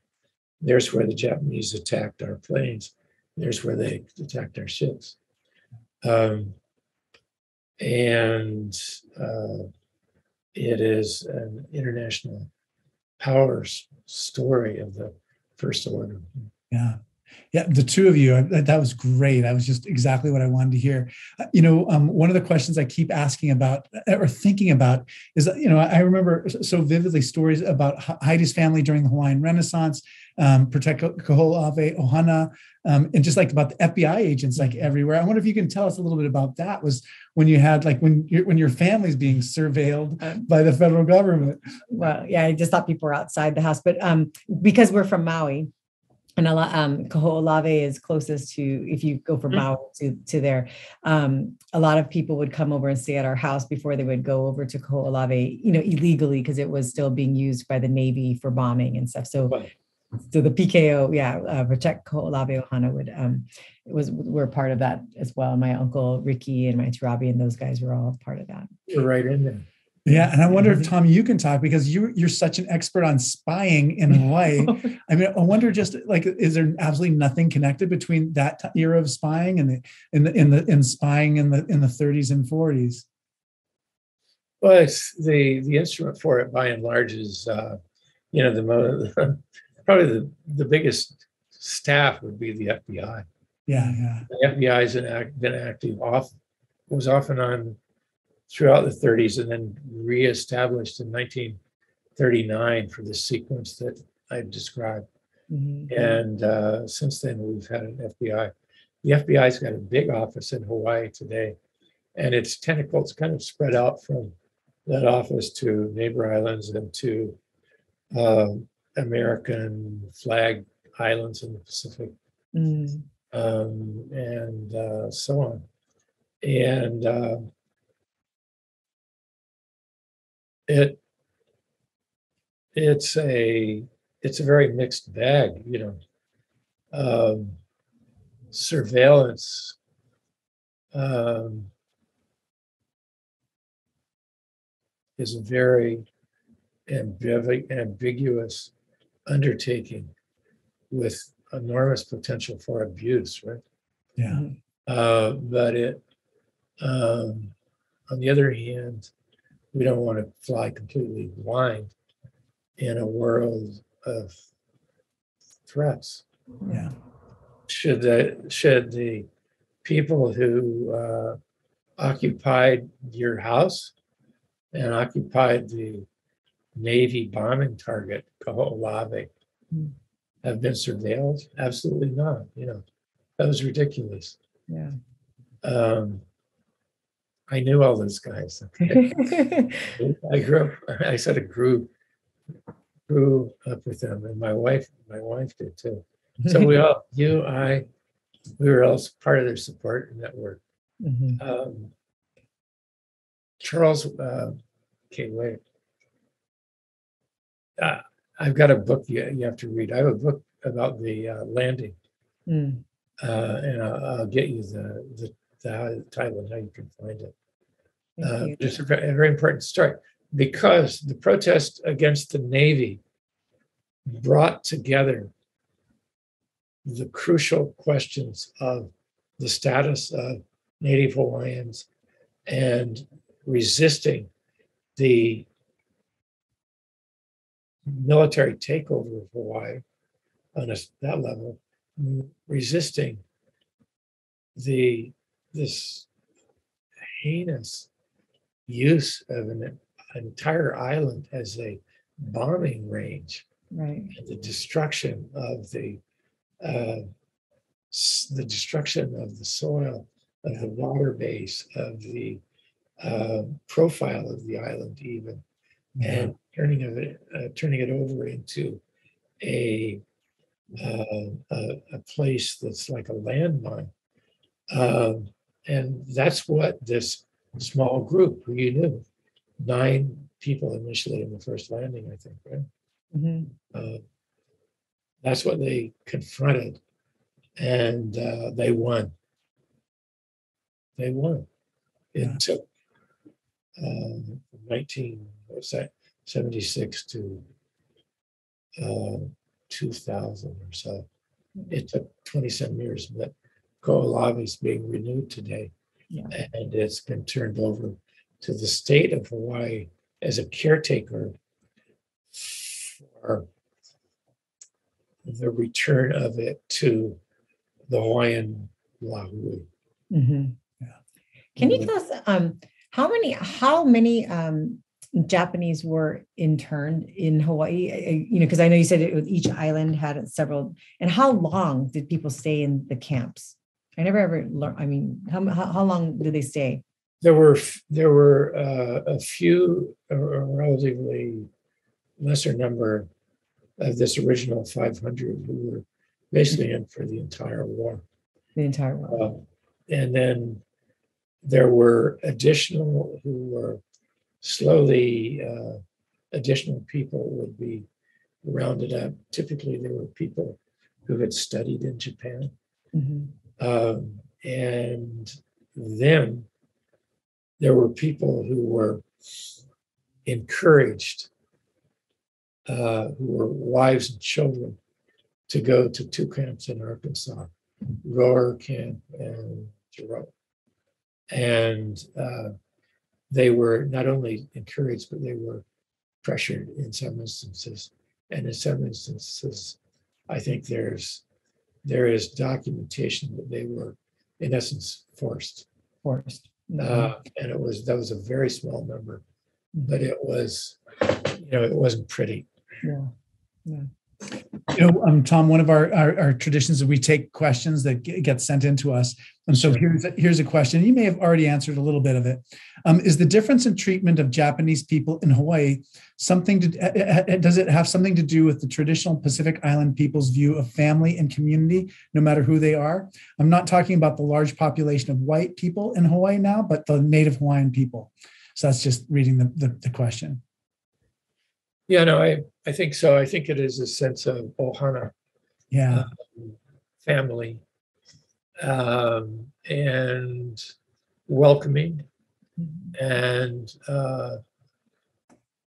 There's where the Japanese attacked our planes. There's where they attacked our ships. Um, and uh, it is an international power story of the first order. Yeah. Yeah, the two of you, that was great. That was just exactly what I wanted to hear. Uh, You know, um, one of the questions I keep asking about uh, or thinking about is, you know, I remember so vividly stories about Heidi's family during the Hawaiian Renaissance, um, Protect Kaho'olawe, Ohana, um, and just like about the FBI agents like everywhere. I wonder if you can tell us a little bit about that. Was when you had like when your when your family's being surveilled by the federal government. well, yeah, I just thought people were outside the house, but um, because we're from Maui, and a lot, um, Kaho'olawe is closest to if you go from Mm. Maui to to there. Um, a lot of people would come over and stay at our house before they would go over to Kaho'olawe, you know, illegally because it was still being used by the Navy for bombing and stuff. So But so the PKO, yeah, uh, Protect Kaho'olawe Ohana would um it was were part of that as well. My uncle Ricky and my Robbie and those guys were all part of that. you're right in there. Yeah, and I wonder if Mhm. Tom, you can talk because you you're such an expert on spying in [LAUGHS] Hawaii. I mean, I wonder just like, is there absolutely nothing connected between that era of spying and the in the in the in spying in the in the 30s and 40s? Well, it's the the instrument for it by and large is uh, you know the mo- [LAUGHS] probably the, the biggest staff would be the FBI. Yeah, yeah, The FBI has been, act, been active off was often on throughout the 30s and then reestablished in 1939 for the sequence that I've described. Mhm. And uh, since then, we've had an FBI. The FBI's got a big office in Hawaii today, and its tentacles kind of spread out from that office to neighbor islands and to um, American flag islands in the Pacific Mm. um, and uh, so on. And it it's a it's a very mixed bag, you know. Um, surveillance um, is a very ambiv- ambiguous undertaking with enormous potential for abuse, right? yeah. Uh, but it, um, on the other hand, we don't want to fly completely blind in a world of threats. yeah, Should the should the people who uh, occupied your house and occupied the Navy bombing target, Kaho'olawe, Hmm. have been surveilled? Absolutely not. You know, that was ridiculous. Yeah. Um, I knew all those guys. [LAUGHS] I grew up, I sort of grew, grew up with them and my wife, my wife did too. So we all, [LAUGHS] you, I, we were all part of their support network. Mhm. Um, Charles, uh, okay, wait. Uh, I've got a book you, you have to read. I have a book about the uh, landing, Mm. uh, and I'll, I'll get you the, the, the title and how you can find it. Uh. It's a ve- a very important story because the protest against the Navy brought together the crucial questions of the status of Native Hawaiians and resisting the military takeover of Hawaii on a that level, resisting the this heinous use of an entire island as a bombing range Right. and the destruction of the uh, s- the destruction of the soil, of the water base, of the uh, profile of the island, even, and turning of it uh, turning it over into a, uh, a a place that's like a landmine, um, and that's what this small group who you knew, nine people initially in the first landing, I think, right? Mhm. uh, that's what they confronted, and uh, they won. They won. It Yeah. took um, 1976 to uh, 2000 or so. It took 27 years, but Kaho'olawe is being renewed today, Yeah. and it's been turned over to the state of Hawaii as a caretaker for the return of it to the Hawaiian Lahui. Mhm. Yeah. Can you Mhm. tell us um, how many how many um, Japanese were interned in Hawaii? Uh, You know, because I know you said it, each island had several. And how long did people stay in the camps? I never ever learned. I mean, how how, long did they stay? There were there were uh, a few, a relatively lesser number of this original 500 who were basically in for the entire war. The entire war. Uh, and then there were additional who were slowly, uh, additional people would be rounded up. Typically, there were people who had studied in Japan. Mhm. Um, and then there were people who were encouraged, uh, who were wives and children, to go to two camps in Arkansas, Rohwer Camp and Jerome. And uh, they were not only encouraged, but they were pressured in some instances. And in some instances, I think there's there is documentation that they were, in essence, forced. Forced. Uh, and it was that was a very small number, but it was, you know, it wasn't pretty. Yeah. Yeah. You know, um, Tom, one of our, our, our traditions is we take questions that get, sent into us. And so here's, a- here's a question. You may have already answered a little bit of it. Um, is the difference in treatment of Japanese people in Hawaii something to, uh, uh, does it have something to do with the traditional Pacific Island people's view of family and community, no matter who they are? I'm not talking about the large population of white people in Hawaii now, but the native Hawaiian people. So that's just reading the, the, the question. Yeah, no, I I think so. I think it is a sense of ohana, Yeah. family, um, and welcoming. And uh,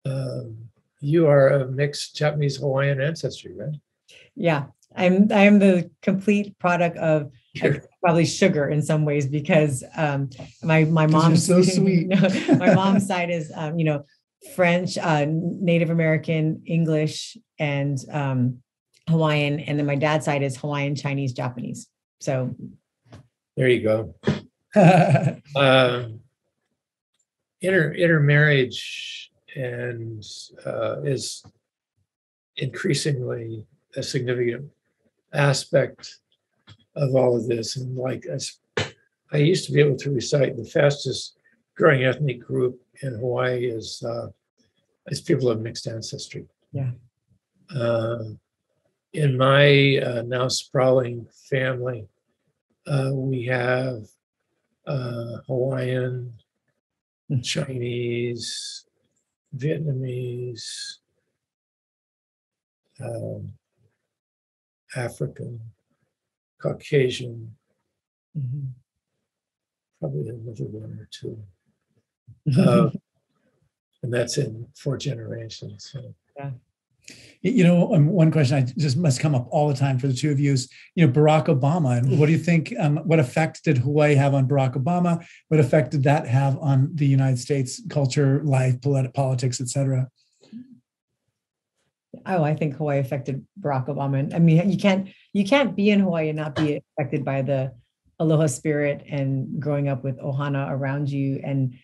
um, you are of mixed Japanese Hawaiian ancestry, right? Yeah. I'm I'm the complete product of Sure. probably sugar in some ways because um my my 'Cause you're mom's so sweet. No, [LAUGHS] my mom's side is um you know French, uh, Native American, English, and um, Hawaiian, and then my dad's side is Hawaiian, Chinese, Japanese. So There you go. [LAUGHS] um, inter intermarriage and uh, is increasingly a significant aspect of all of this. And like I used to be able to recite the fastest growing ethnic group in Hawaii is uh, is people of mixed ancestry. Yeah. Uh, in my uh, now sprawling family, uh, we have uh, Hawaiian, Mm. Chinese, Vietnamese, um, African, Caucasian, Mhm. probably another one or two. Uh, [LAUGHS] and that's in four generations. So Y- You know, um, one question I just must come up all the time for the two of you is, you know, Barack Obama. And what do you think? Um, what effect did Hawaii have on Barack Obama? What effect did that have on the United States culture, life, polit- politics, et cetera? Oh, I think Hawaii affected Barack Obama. I mean, you can't you can't be in Hawaii and not be affected by the aloha spirit and growing up with ohana around you and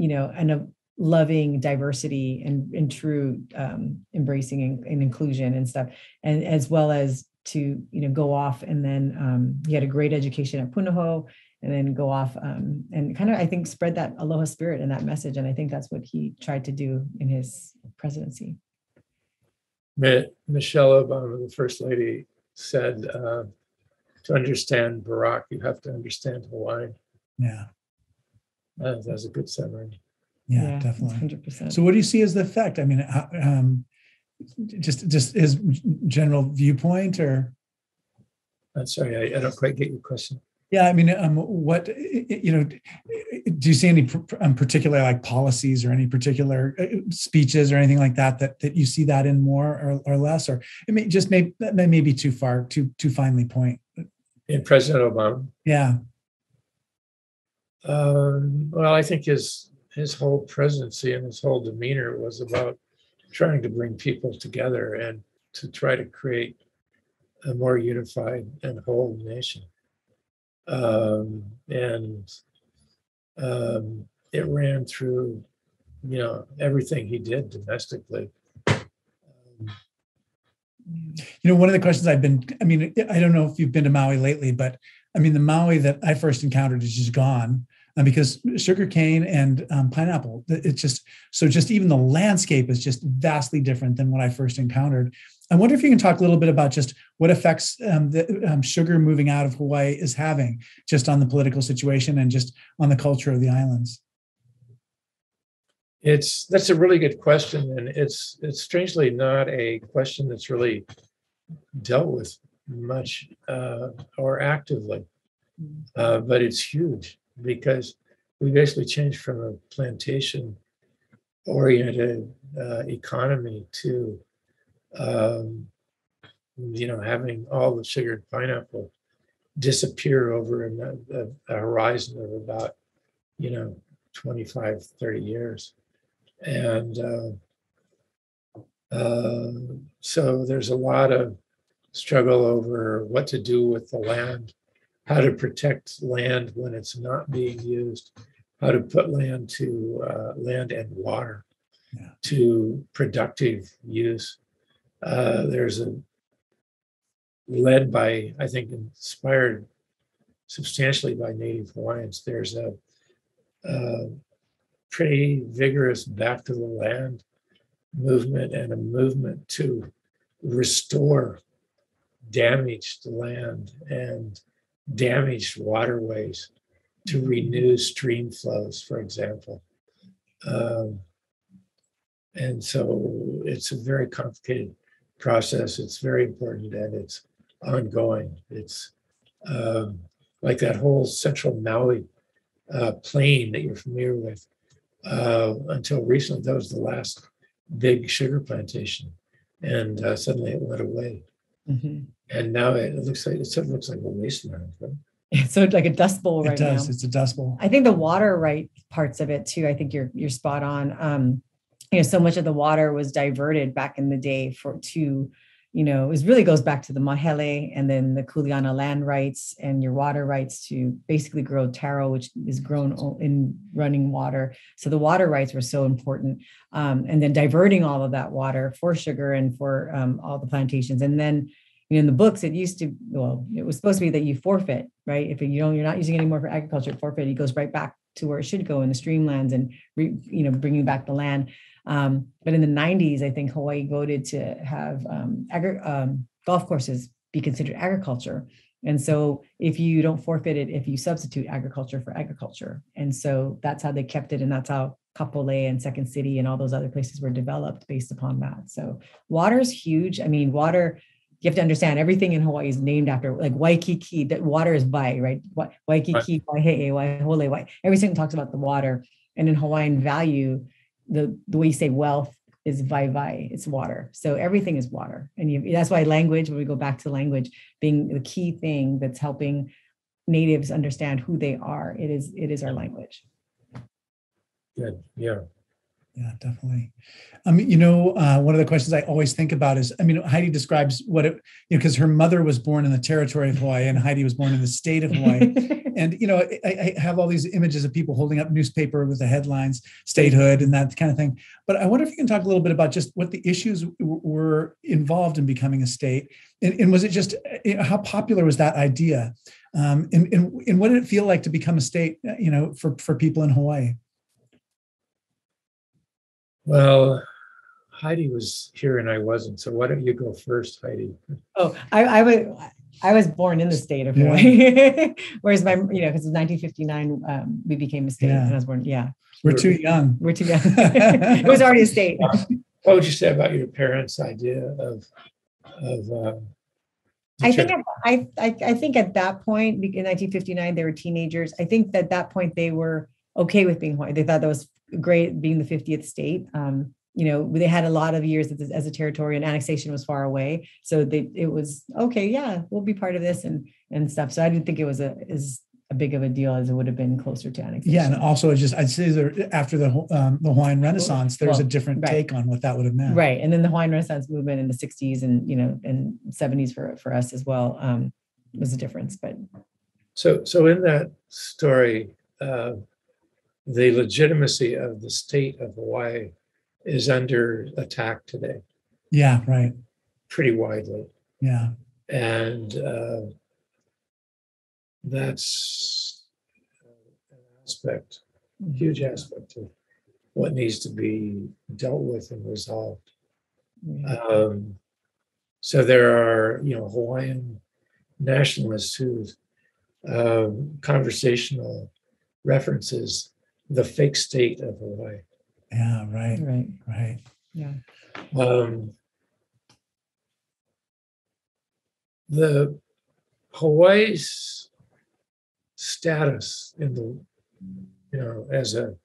you know and a loving diversity and, and true um, embracing and, and inclusion and stuff and as well as to you know go off and then um, he had a great education at Punahou and then go off um, and kind of I think spread that aloha spirit and that message and I think that's what he tried to do in his presidency. Michelle Obama, the first lady, said uh, to understand Barack, you have to understand Hawaii. Yeah, Uh, that's a good summary. yeah, definitely. Hundred percent. So, what do you see as the effect? I mean, um, just just his general viewpoint, or I'm sorry, I, I don't quite get your question. yeah, I mean, um, what you know, do you see any pr- um, particular like policies or any particular uh, speeches or anything like that that that you see that in more or, or less, or it may just may that may may be too far, too too finely point. In President Obama, Yeah, um, well, I think his his whole presidency and his whole demeanor was about trying to bring people together and to try to create a more unified and whole nation. Um, and um, it ran through, you know, everything he did domestically. You know, one of the questions I've been, I mean, I don't know if you've been to Maui lately, but I mean, the Maui that I first encountered is just gone uh, because sugarcane and um, pineapple. It's just so. Just even the landscape is just vastly different than what I first encountered. I wonder if you can talk a little bit about just what effects um, the um, sugar moving out of Hawaii is having just on the political situation and just on the culture of the islands. It's that's a really good question, and it's it's strangely not a question that's really dealt with much uh, or actively, uh, but it's huge because we basically changed from a plantation oriented uh, economy to um, you know having all the sugar and pineapple disappear over a, a, a horizon of about you know 25 30 years. And uh, uh, so there's a lot of struggle over what to do with the land, how to protect land when it's not being used, how to put land to uh, land and water Yeah. to productive use. Uh, there's a led by, I think, inspired substantially by Native Hawaiians. There's a, uh pretty vigorous back to the land movement and a movement to restore damaged land and damaged waterways to renew stream flows, for example. Um, and so it's a very complicated process. It's very important and it's ongoing. It's um, like that whole central Maui uh, plain that you're familiar with. Uh, until recently, that was the last big sugar plantation, and uh, suddenly it went away. Mhm. And now it looks like it sort of looks like a wasteland. right? So like a dust bowl right it does. now. It's a dust bowl. I think the water right parts of it too. I think you're you're spot on. Um, you know, so much of the water was diverted back in the day for to you know, it really goes back to the Mahele and then the Kuleana land rights and your water rights to basically grow taro, which is grown in running water. So the water rights were so important. Um, and then diverting all of that water for sugar and for um, all the plantations. And then you know, in the books, it used to, well, it was supposed to be that you forfeit, right? If you don't, you're not using anymore for agriculture, forfeit, it goes right back to where it should go in the streamlands and, re, you know, bringing back the land. Um, but in the 90s, I think Hawaii voted to have um, agri- um, golf courses be considered agriculture. And so if you don't forfeit it, if you substitute agriculture for agriculture. And so that's how they kept it. And that's how Kapolei and Second City and all those other places were developed based upon that. So water is huge. I mean, water you have to understand everything in Hawaii is named after like Waikiki, that water is Wai, right? Waikiki, Waihe'e, Waihole, Wai. Everything talks about the water. And in Hawaiian value, the, the way you say wealth is vai vai, it's water. So everything is water. And you, that's why language, when we go back to language, being the key thing that's helping natives understand who they are, it is it is our language. Good. Yeah. Yeah, definitely. Um, you know, uh, one of the questions I always think about is, I mean, Heidi describes what it, you know, because her mother was born in the territory of Hawaii and Heidi was born in the state of Hawaii. [LAUGHS] and, you know, I, I, have all these images of people holding up newspaper with the headlines, statehood and that kind of thing. But I wonder if you can talk a little bit about just what the issues w- were involved in becoming a state. And, and was it just, you know, how popular was that idea? Um, and, and, and what did it feel like to become a state, you know, for, for people in Hawaii? Well, Heidi was here and I wasn't. So why don't you go first, Heidi? Oh, I, I was I was born in the state of Hawaii, yeah. [LAUGHS] whereas my you know because in 1959 um, we became a state yeah. and I was born. Yeah, we're too young. We're too young. [LAUGHS] it was already a state. What would you say about your parents' idea of of? Um, I think at, I, I I think at that point in 1959 they were teenagers. I think that that point they were okay with being Hawaii. They thought that was great being the 50th state. Um, you know, they had a lot of years as, as, a territory and annexation was far away. So they, it was, okay, yeah, we'll be part of this and, and stuff. So I didn't think it was a, as a big of a deal as it would have been closer to annexation. Yeah. And also just, I'd say there, after the, um, the Hawaiian Renaissance, there's well, a different right. take on what that would have meant. Right. And then the Hawaiian Renaissance movement in the 60s and, you know, and 70s for, for us as well um, was a difference, but. So, so in that story, uh, the legitimacy of the state of Hawaii is under attack today. Yeah, right. Pretty widely. Yeah. And uh, that's an aspect, huge aspect of what needs to be dealt with and resolved. Um, so there are, you know, Hawaiian nationalists whose um, conversational references the fake state of Hawaii. Yeah, right. Right. Right. Yeah. Um, the Hawaii's status in the, you know, as a,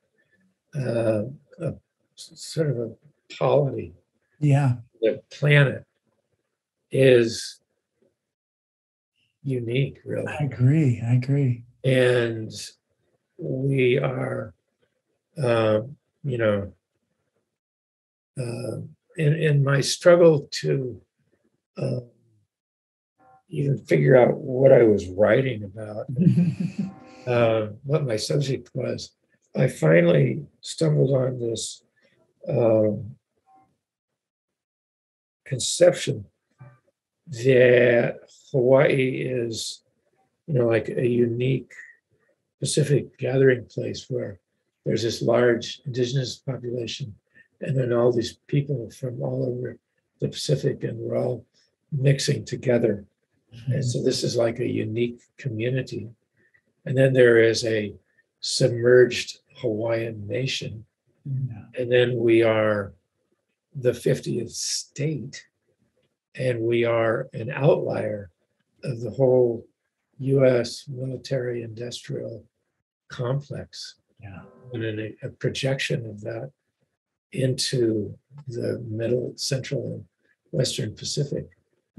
uh, a sort of a polity, yeah, the planet is unique, really. I agree. I agree. And we are, uh, you know, uh, in, in my struggle to uh, even figure out what I was writing about, [LAUGHS] uh, what my subject was, I finally stumbled on this um, conception that Hawaii is, you know, like a unique Pacific gathering place where there's this large indigenous population and then all these people from all over the Pacific and we're all mixing together. Mm-hmm. And so this is like a unique community. And then there is a submerged Hawaiian nation. Mm-hmm. And then we are the 50th state. And we are an outlier of the whole US military industrial complex. Yeah. And a, a projection of that into the middle, central, and western Pacific.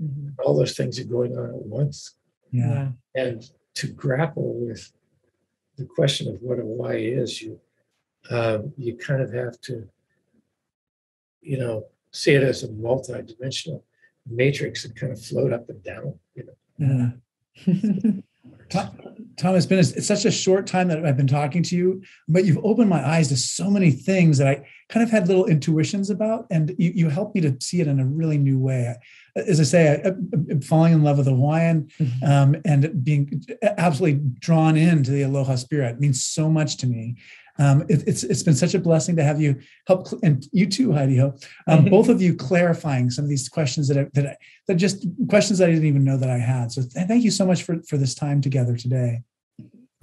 Mm-hmm. All those things are going on at once. Yeah. And to grapple with the question of what Hawaii is, you um, you kind of have to, you know, see it as a multi-dimensional matrix and kind of float up and down. You know, Yeah. [LAUGHS] Tom, Tom, it's been a, it's such a short time that I've been talking to you, but you've opened my eyes to so many things that I kind of had little intuitions about, and you, you helped me to see it in a really new way. As I say, I, am falling in love with Hawaiian um, and being absolutely drawn into the aloha spirit it means so much to me. Um, it, it's it's been such a blessing to have you help, and you too, Heidi Ho, um, both of you clarifying some of these questions that I, that I, that just questions I didn't even know that I had. So th- thank you so much for for this time together today.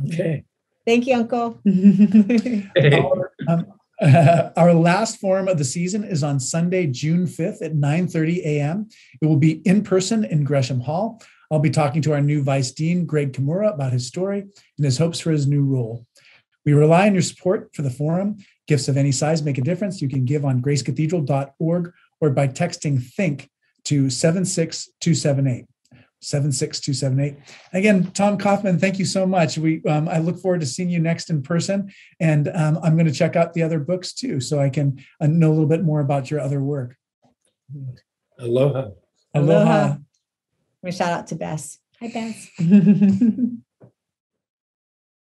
okay. Thank you, Uncle. [LAUGHS] Hey, Our, um, uh, [LAUGHS] our last forum of the season is on Sunday, June 5th at 9:30 a.m. It will be in person in Gresham Hall. I'll be talking to our new Vice Dean, Greg Kimura, about his story and his hopes for his new role. We rely on your support for the forum. Gifts of any size make a difference. You can give on gracecathedral.org or by texting THINK to 76278. 76278. Again, Tom Coffman, thank you so much. We um, I look forward to seeing you next in person. And um, I'm going to check out the other books too, so I can uh, know a little bit more about your other work. aloha. Aloha. Aloha. shout out to Bess. Hi, Bess. [LAUGHS]